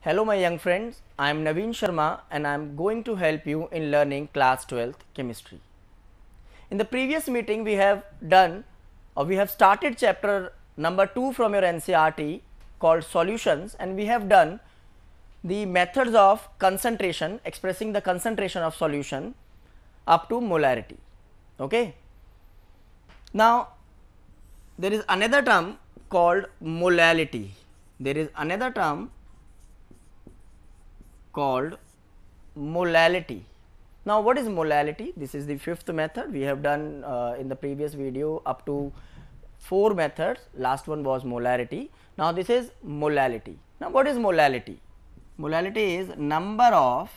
Hello my young friends, I am Naveen Sharma and I am going to help you in learning class 12th chemistry. In the previous meeting we have done or we have started chapter number 2 from your NCERT called solutions and we have done the methods of concentration expressing the concentration of solution up to molarity. Okay. Now there is another term called molality. There is another term called molality. Now, what is molality? This is the fifth method we have done uh, in the previous video up to four methods. Last one was molarity. Now, this is molality. Now, what is molality? Molality is number of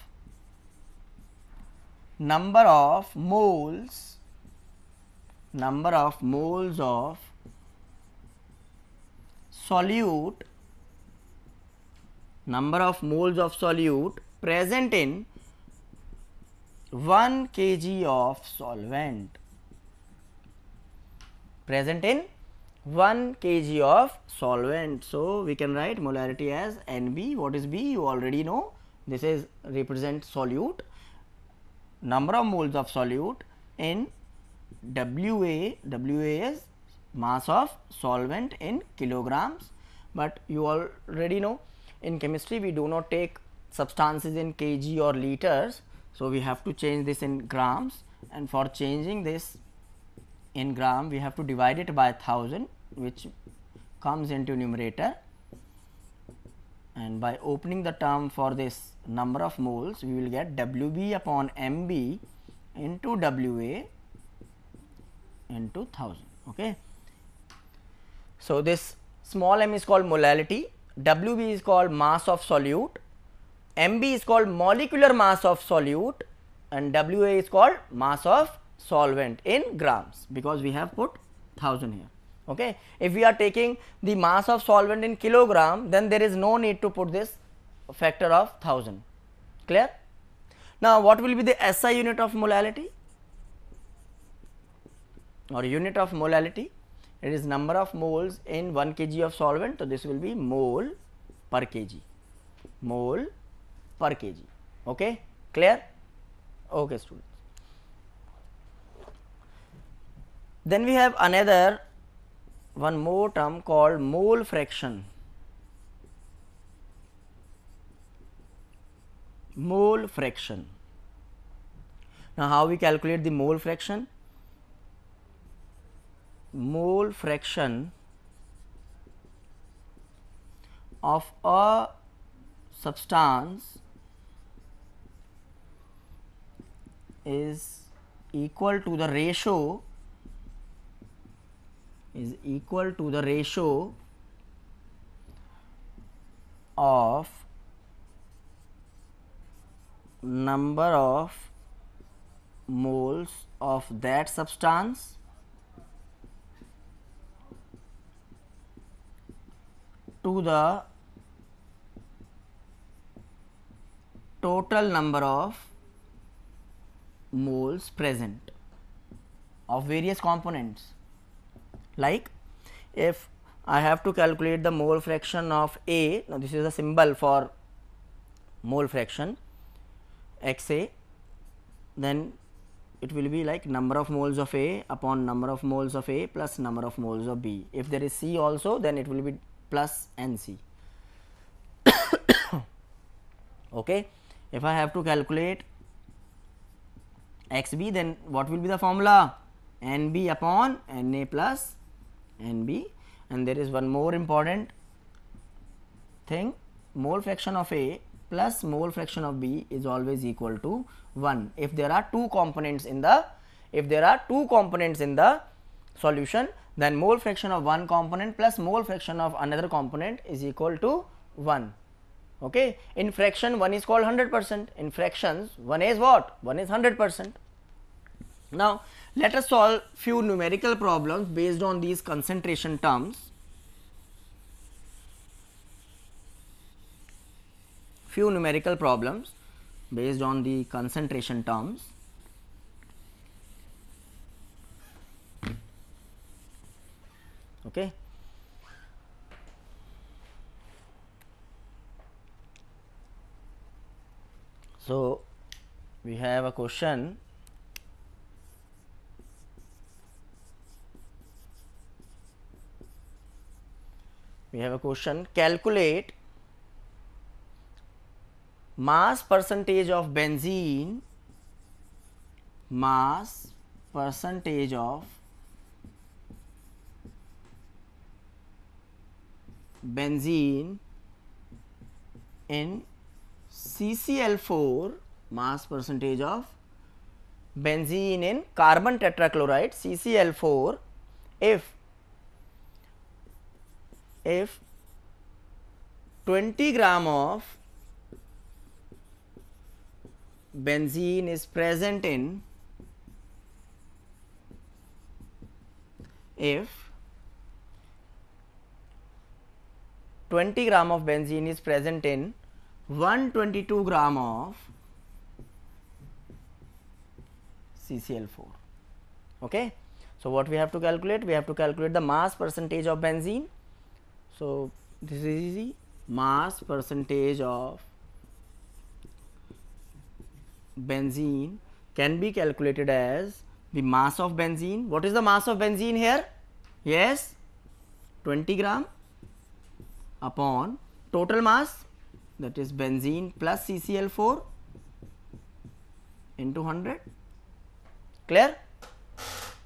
number of moles number of moles of solute number of moles of solute present in 1 kg of solvent present in 1 kg of solvent. So, we can write molarity as NB. What is B? You already know. This is represent solute, number of moles of solute in WA. WA is mass of solvent in kilograms, but you already know in chemistry we do not take substances in kg or liters. So, we have to change this in grams and for changing this in gram we have to divide it by 1000 which comes into numerator and by opening the term for this number of moles we will get WB upon MB into WA into 1000 okay. So, this small m is called molality, WB is called mass of solute, MB is called molecular mass of solute and WA is called mass of solvent in grams because we have put 1000 here. Okay. If we are taking the mass of solvent in kilogram then there is no need to put this factor of 1000 clear. Now, what will be the SI unit of molality or unit of molality it is number of moles in 1 kg of solvent. So, this will be mole per kg. Mole per kg. Okay? Clear? Okay students. Then we have another one more term called mole fraction. Mole fraction. Now how we calculate the mole fraction mole fraction of a substance is equal to the ratio is equal to the ratio of number of moles of that substance to the total number of moles present of various components like if I have to calculate the mole fraction of A now this is a symbol for mole fraction x A then it will be like number of moles of A upon number of moles of A plus number of moles of B. If there is C also then it will be plus NC. okay. If I have to calculate XB then what will be the formula? NB upon Na plus NB and there is one more important thing mole fraction of A plus mole fraction of B is always equal to 1 if there are two components in the if there are two components in the solution then mole fraction of one component plus mole fraction of another component is equal to 1 okay? In fraction one is called 100 percent. In fractions one is what? One is 100 percent. Now let us solve few numerical problems based on these concentration terms. Few numerical problems based on the concentration terms okay So, we have a question. We have a question. Calculate mass percentage of benzene mass percentage of benzene in CCl4 mass percentage of benzene in carbon tetrachloride CCl4 if if 20 gram of benzene is present in if 20 gram of benzene is present in 122 gram of CCl4 okay? So what we have to calculate? We have to calculate the mass percentage of benzene. So, this is easy. Mass percentage of benzene can be calculated as the mass of benzene. What is the mass of benzene here? Yes, 20 gram upon total mass that is benzene plus CCl4 into 100 clear?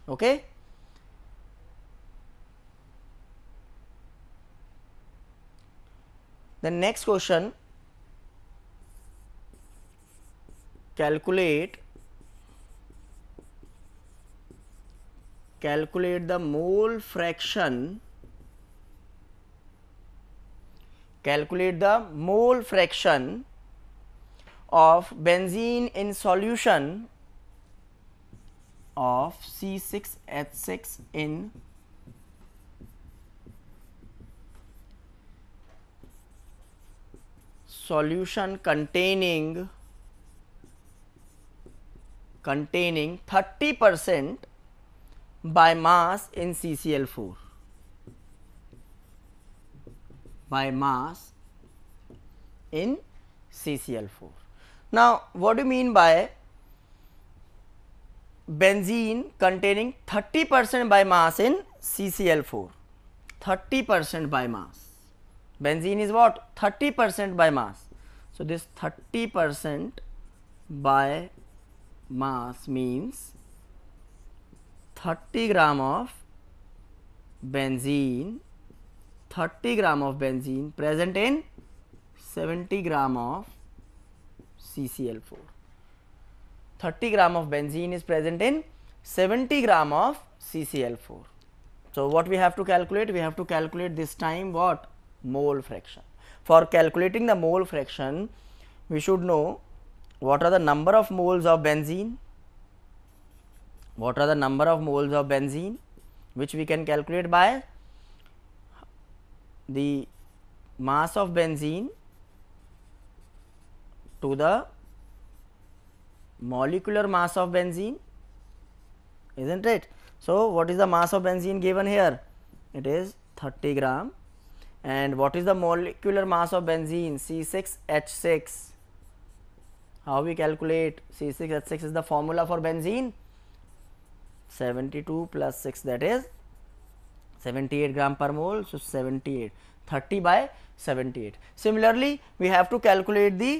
Okay. The next question. Calculate calculate the mole fraction calculate the mole fraction of benzene in solution of C6H6 in solution containing containing 30 percent by mass in CCl4 by mass in CCl4. Now, what do you mean by benzene containing 30 percent by mass in CCl4? 30 percent by mass benzene is what 30 percent by mass. So, this 30 percent by mass means 30 gram of benzene 30 gram of benzene present in 70 gram of CCl4. 30 gram of benzene is present in 70 gram of CCl4. So, what we have to calculate? We have to calculate this time what mole fraction. For calculating the mole fraction, we should know what are the number of moles of benzene, what are the number of moles of benzene which we can calculate by the mass of benzene to the molecular mass of benzene is not it. So, what is the mass of benzene given here? It is 30 gram and what is the molecular mass of benzene C6H6 how we calculate C6H6 is the formula for benzene 72 plus 6 that is 78 gram per mole so 78 30 by 78 similarly we have to calculate the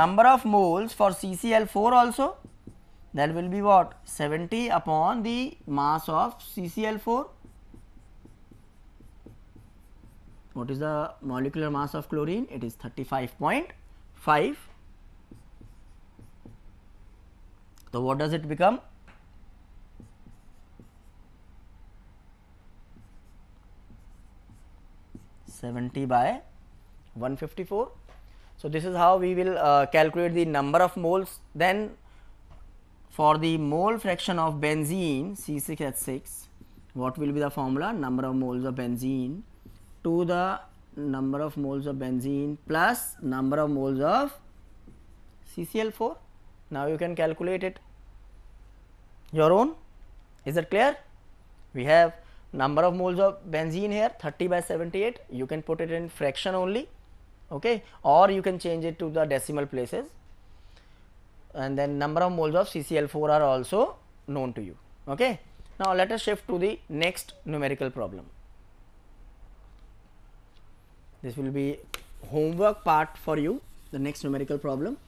number of moles for CCl4 also that will be what 70 upon the mass of CCl4 what is the molecular mass of chlorine? It is 35.5. So, what does it become? Seventy by one fifty four. So, this is how we will uh, calculate the number of moles. Then, for the mole fraction of benzene C6H6, what will be the formula? Number of moles of benzene to the number of moles of benzene plus number of moles of CCl4. Now, you can calculate it your own is that clear? We have number of moles of benzene here 30 by 78 you can put it in fraction only okay or you can change it to the decimal places and then number of moles of CCl4 are also known to you. Okay. Now, let us shift to the next numerical problem. This will be homework part for you the next numerical problem.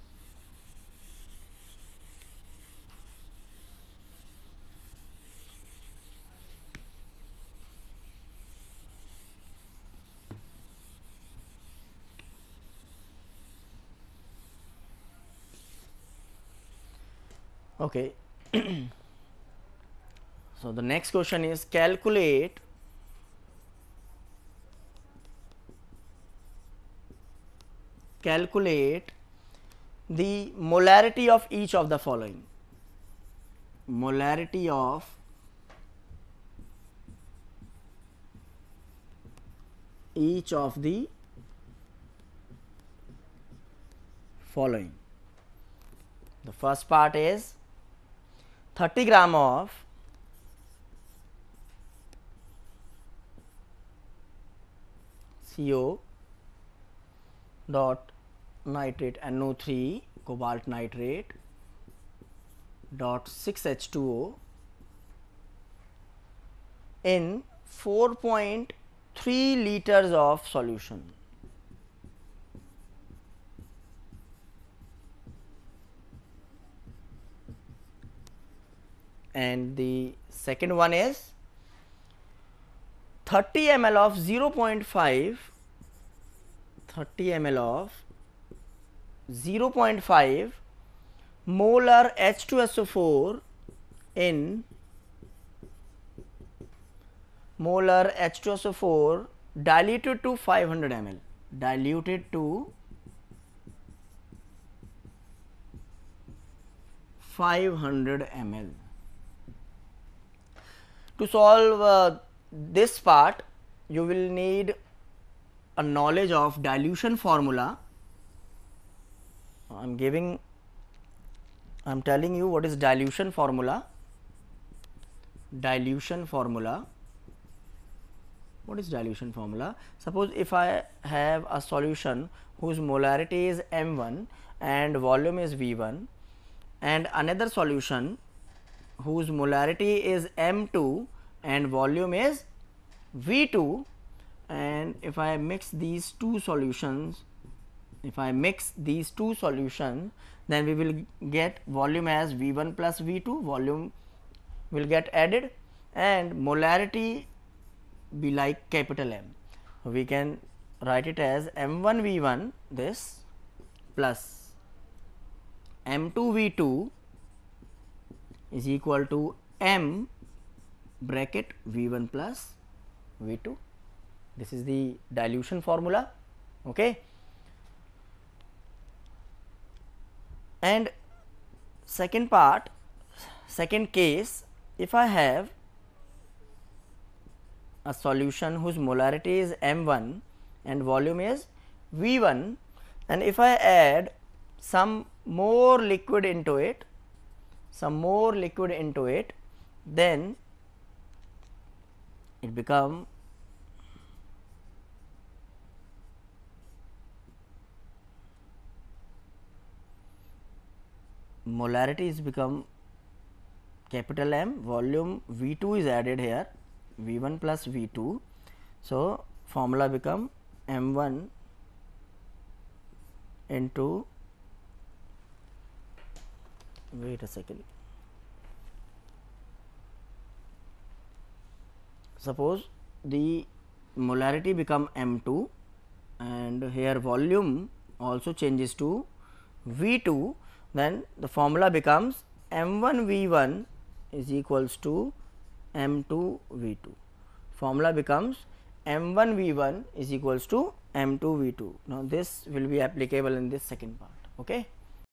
Okay. so, the next question is calculate calculate the molarity of each of the following molarity of each of the following the first part is 30 gram of CO dot nitrate NO3 cobalt nitrate dot 6 H2O in 4.3 liters of solution. And the second one is 30 ml of 0.5 30 ml of 0.5 molar H2SO4 in molar H2SO4 diluted to 500 ml diluted to 500 ml to solve uh, this part you will need a knowledge of dilution formula. I am giving I am telling you what is dilution formula. Dilution formula. What is dilution formula? Suppose if I have a solution whose molarity is M1 and volume is V1 and another solution whose molarity is M2 and volume is V2 and if I mix these two solutions if I mix these two solutions then we will get volume as V1 plus V2 volume will get added and molarity be like capital M. We can write it as M1 V1 this plus M2 V2 is equal to m bracket V1 plus V2. This is the dilution formula. Okay. And second part, second case, if I have a solution whose molarity is M1 and volume is V1 and if I add some more liquid into it some more liquid into it then it become molarity is become capital M volume V2 is added here V1 plus V2. So, formula become M1 into wait a second. Suppose the molarity become m2 and here volume also changes to v2 then the formula becomes m1 v1 is equals to m2 v2 formula becomes m1 v1 is equals to m2 v2 now this will be applicable in this second part okay